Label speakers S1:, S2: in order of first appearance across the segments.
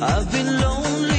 S1: I've been lonely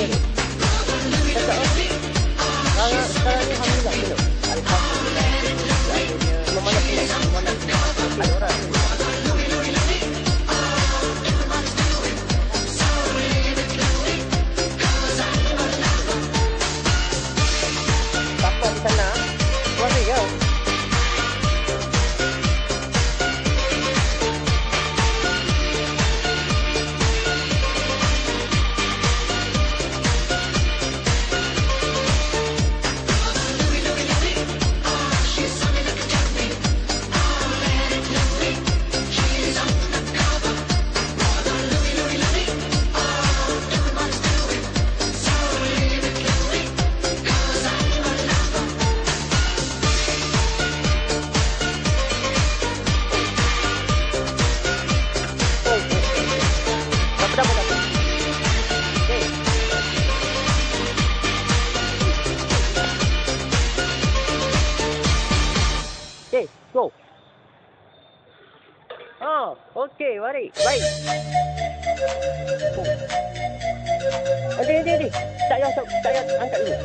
S1: Adiós.
S2: Okey, mari. Baik. Oh. Okey, okey, okey. Tak payah, tak payah angkat dulu.